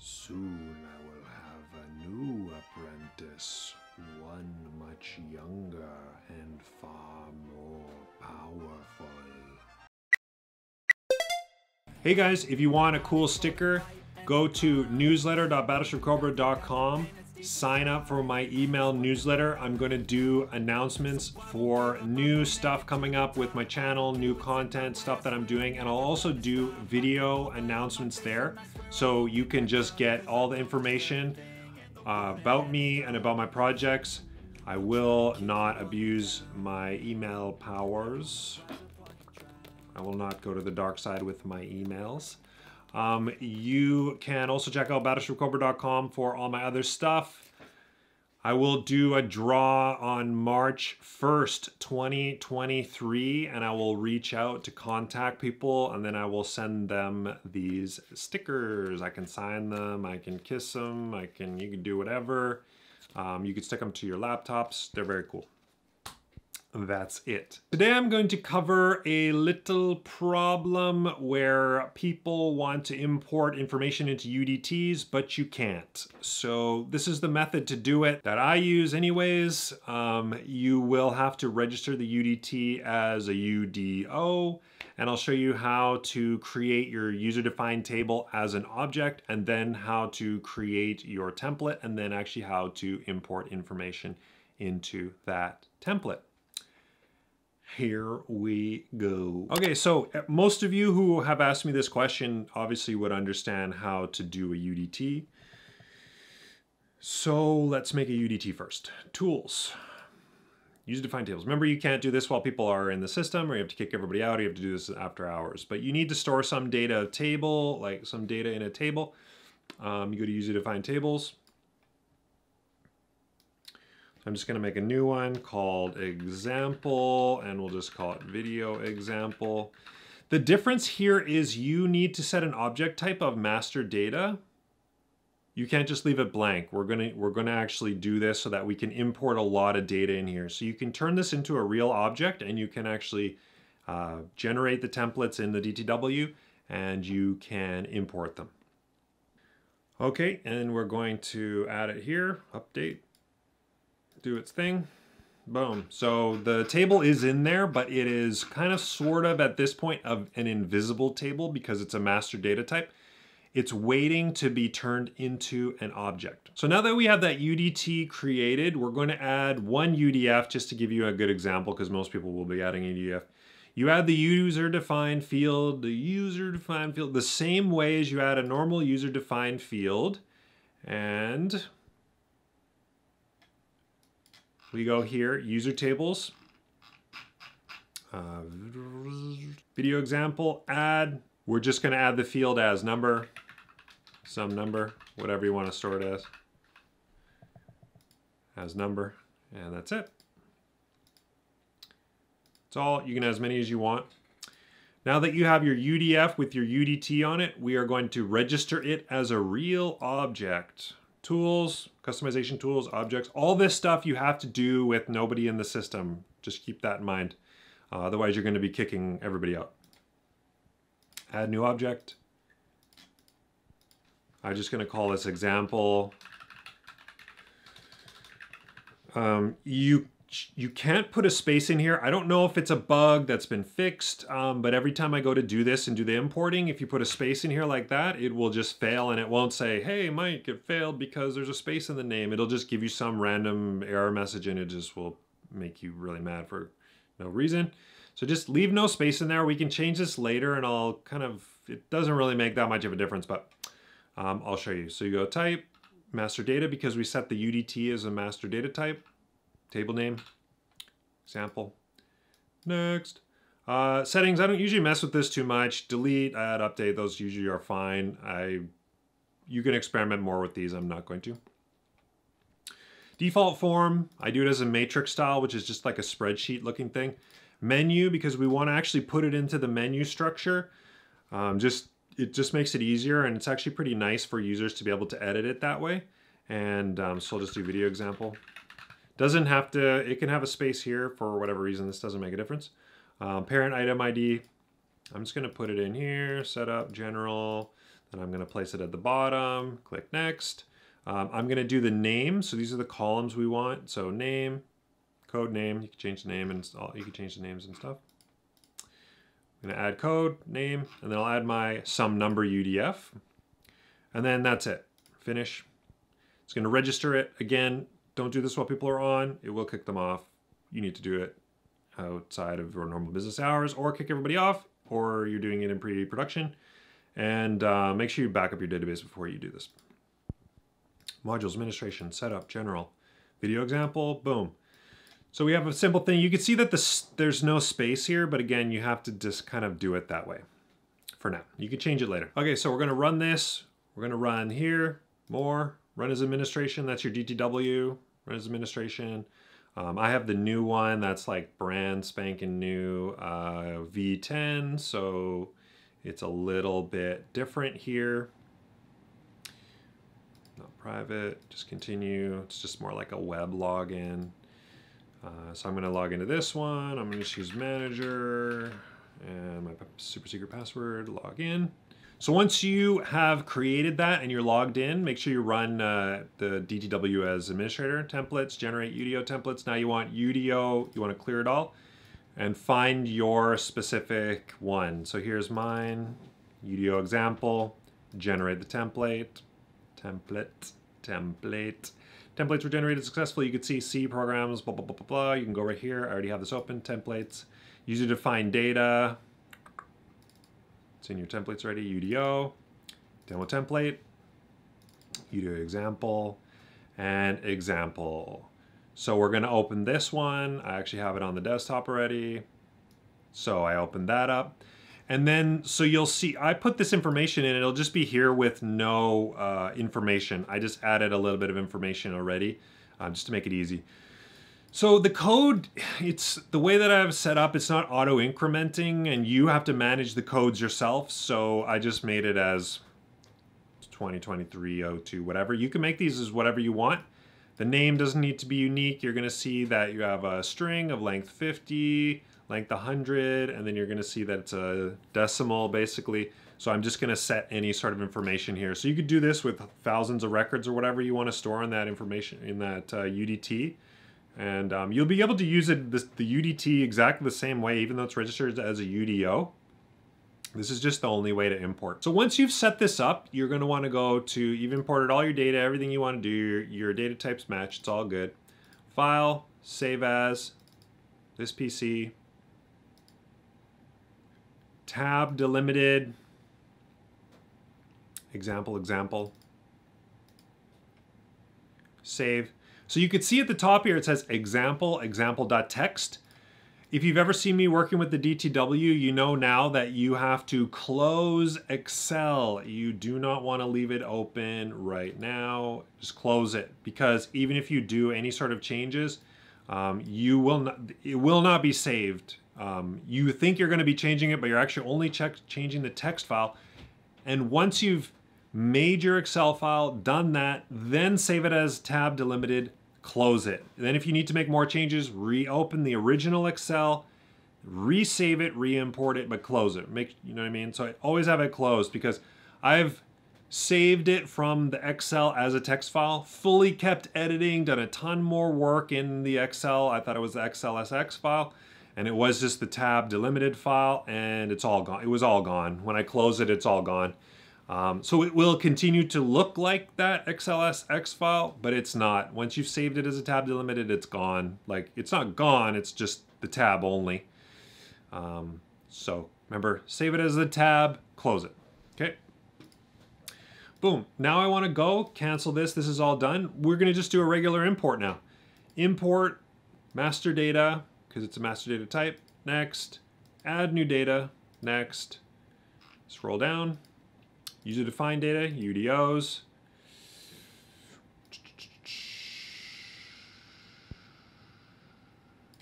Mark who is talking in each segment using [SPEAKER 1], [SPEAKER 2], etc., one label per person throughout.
[SPEAKER 1] Soon I will have a new apprentice, one much younger and far more powerful. Hey guys, if you want a cool sticker, go to newsletter.battleshipcobra.com. Sign up for my email newsletter. I'm going to do announcements for new stuff coming up with my channel, new content, stuff that I'm doing, and I'll also do video announcements there. So you can just get all the information uh, about me and about my projects. I will not abuse my email powers. I will not go to the dark side with my emails. Um, you can also check out battleshipcobra.com for all my other stuff. I will do a draw on March 1st, 2023, and I will reach out to contact people and then I will send them these stickers. I can sign them, I can kiss them, I can, you can do whatever. Um, you can stick them to your laptops. They're very cool that's it. Today I'm going to cover a little problem where people want to import information into UDTs, but you can't. So this is the method to do it that I use anyways. Um, you will have to register the UDT as a UDO, and I'll show you how to create your user-defined table as an object, and then how to create your template, and then actually how to import information into that template. Here we go. Okay, so uh, most of you who have asked me this question obviously would understand how to do a UDT. So let's make a UDT first. Tools. User defined tables. Remember, you can't do this while people are in the system or you have to kick everybody out. Or you have to do this after hours. But you need to store some data table, like some data in a table. Um, you go to user defined tables. I'm just gonna make a new one called example and we'll just call it video example. The difference here is you need to set an object type of master data. You can't just leave it blank. We're gonna, we're gonna actually do this so that we can import a lot of data in here. So you can turn this into a real object and you can actually uh, generate the templates in the DTW and you can import them. Okay, and we're going to add it here, update, do its thing. Boom. So the table is in there, but it is kind of sort of at this point of an invisible table because it's a master data type. It's waiting to be turned into an object. So now that we have that UDT created, we're going to add one UDF just to give you a good example because most people will be adding a UDF. You add the user defined field, the user defined field, the same way as you add a normal user defined field. And we go here, user tables, uh, video example, add. We're just going to add the field as number, some number, whatever you want to store it as, as number, and that's it. It's all, you can add as many as you want. Now that you have your UDF with your UDT on it, we are going to register it as a real object tools, customization tools, objects, all this stuff you have to do with nobody in the system. Just keep that in mind. Uh, otherwise, you're going to be kicking everybody out. Add new object. I'm just going to call this example. Um, you you can't put a space in here. I don't know if it's a bug that's been fixed, um, but every time I go to do this and do the importing, if you put a space in here like that, it will just fail and it won't say, hey, Mike, it failed because there's a space in the name. It'll just give you some random error message and it just will make you really mad for no reason. So just leave no space in there. We can change this later and I'll kind of, it doesn't really make that much of a difference, but um, I'll show you. So you go type, master data, because we set the UDT as a master data type table name, example. Next. Uh, settings, I don't usually mess with this too much. Delete, add, update, those usually are fine. I, You can experiment more with these, I'm not going to. Default form, I do it as a matrix style, which is just like a spreadsheet looking thing. Menu, because we want to actually put it into the menu structure. Um, just It just makes it easier, and it's actually pretty nice for users to be able to edit it that way. And um, so I'll just do video example. Doesn't have to, it can have a space here for whatever reason. This doesn't make a difference. Um, parent item ID, I'm just gonna put it in here, setup, general. Then I'm going to place it at the bottom, click next. Um, I'm going to do the name. So these are the columns we want. So name, code name, you can change the name and all, you can change the names and stuff. I'm to add code, name, and then I'll add my some number UDF. And then that's it. Finish. It's going to register it. Again, don't do this while people are on. It will kick them off. You need to do it outside of your normal business hours or kick everybody off or you're doing it in pre-production. And uh, make sure you back up your database before you do this. Modules, administration, setup, general, video example, boom. So we have a simple thing. You can see that this, there's no space here, but again, you have to just kind of do it that way for now. You can change it later. Okay, so we're gonna run this. We're gonna run here, more, run as administration, that's your DTW, administration. Um, I have the new one that's like brand spanking new uh, V10, so it's a little bit different here. Not private, just continue. It's just more like a web login. Uh, so I'm going to log into this one. I'm going to choose manager and my super secret password, log in. So once you have created that and you're logged in, make sure you run uh, the DTW as administrator templates, generate UDO templates. Now you want UDO, you want to clear it all and find your specific one. So here's mine, UDO example, generate the template, template, template. Templates were generated successfully. You can see C programs, blah, blah, blah, blah, blah. You can go right here. I already have this open, templates. User defined data. In your templates ready, UDO, demo template, UDO example, and example. So we're gonna open this one. I actually have it on the desktop already. So I open that up. And then, so you'll see, I put this information in, it'll just be here with no uh, information. I just added a little bit of information already, uh, just to make it easy. So the code, it's the way that I have set up, it's not auto incrementing and you have to manage the codes yourself. So I just made it as 2023 02, whatever. You can make these as whatever you want. The name doesn't need to be unique. You're gonna see that you have a string of length 50, length 100, and then you're gonna see that it's a decimal basically. So I'm just gonna set any sort of information here. So you could do this with thousands of records or whatever you wanna store in that information, in that uh, UDT. And um, you'll be able to use it, this, the UDT exactly the same way, even though it's registered as a UDO. This is just the only way to import. So once you've set this up, you're gonna wanna go to, you've imported all your data, everything you wanna do, your, your data types match, it's all good. File, save as, this PC, tab delimited, example, example, save. So you could see at the top here, it says example, example.txt. If you've ever seen me working with the DTW, you know now that you have to close Excel. You do not want to leave it open right now. Just close it because even if you do any sort of changes, um, you will not, it will not be saved. Um, you think you're going to be changing it, but you're actually only check, changing the text file. And once you've made your Excel file, done that, then save it as tab delimited, close it. Then if you need to make more changes, reopen the original Excel, resave it, re-import it, but close it. Make you know what I mean? So I always have it closed because I've saved it from the Excel as a text file, fully kept editing, done a ton more work in the Excel. I thought it was the XLSX file and it was just the tab delimited file and it's all gone. It was all gone. When I close it, it's all gone. Um, so it will continue to look like that XLSX file, but it's not. Once you've saved it as a tab delimited, it's gone. Like, it's not gone, it's just the tab only. Um, so remember, save it as a tab, close it, okay? Boom, now I wanna go, cancel this, this is all done. We're gonna just do a regular import now. Import master data, because it's a master data type, next. Add new data, next. Scroll down, User defined data, UDOs.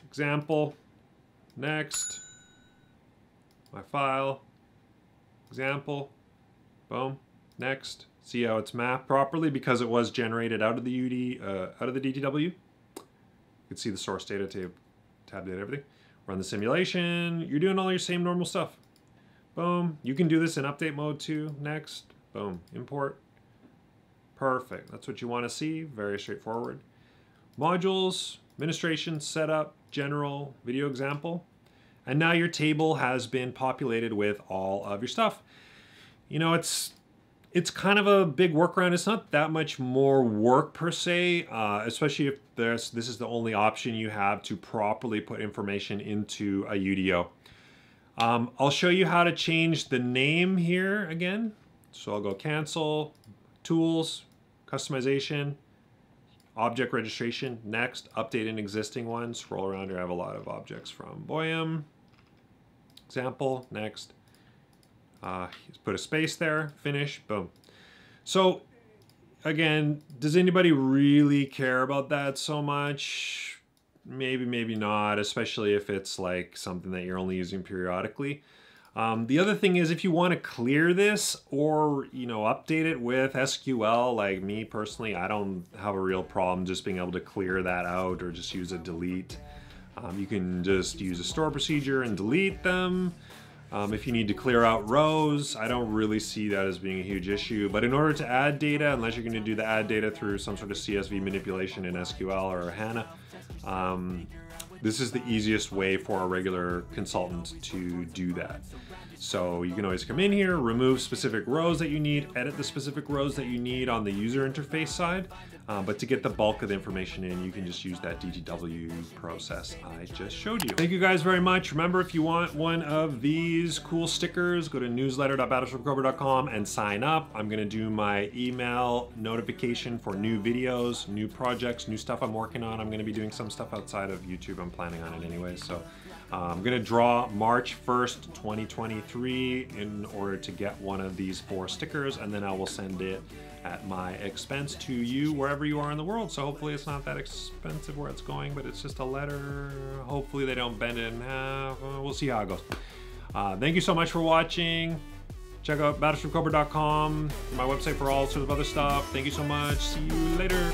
[SPEAKER 1] Example, next, my file, example, boom, next. See how it's mapped properly because it was generated out of the UD, uh, out of the DTW. You can see the source data tab, tab data, everything. Run the simulation. You're doing all your same normal stuff. Boom. You can do this in update mode too. Next. Boom, import. Perfect, that's what you wanna see, very straightforward. Modules, administration, setup, general, video example. And now your table has been populated with all of your stuff. You know, it's it's kind of a big workaround. It's not that much more work per se, uh, especially if this, this is the only option you have to properly put information into a UDO. Um, I'll show you how to change the name here again. So I'll go cancel, tools, customization, object registration, next, update an existing one. Scroll around here, I have a lot of objects from Boyum. Example, next. Uh, put a space there, finish, boom. So again, does anybody really care about that so much? Maybe, maybe not, especially if it's like something that you're only using periodically. Um, the other thing is if you want to clear this or, you know, update it with SQL, like me personally, I don't have a real problem just being able to clear that out or just use a delete. Um, you can just use a store procedure and delete them. Um, if you need to clear out rows, I don't really see that as being a huge issue. But in order to add data, unless you're going to do the add data through some sort of CSV manipulation in SQL or HANA, um, this is the easiest way for a regular consultant to do that. So you can always come in here, remove specific rows that you need, edit the specific rows that you need on the user interface side. Uh, but to get the bulk of the information in, you can just use that DTW process I just showed you. Thank you guys very much. Remember, if you want one of these cool stickers, go to newsletter.battleshipcobra.com and sign up. I'm gonna do my email notification for new videos, new projects, new stuff I'm working on. I'm gonna be doing some stuff outside of YouTube. I'm planning on it anyway, so uh, I'm gonna draw March 1st, 2023 in order to get one of these four stickers and then I will send it at my expense to you wherever you are in the world. So hopefully it's not that expensive where it's going, but it's just a letter. Hopefully they don't bend it in half. Uh, we'll see how it goes. Uh, thank you so much for watching. Check out battleshipcobra.com, my website for all sorts of other stuff. Thank you so much. See you later.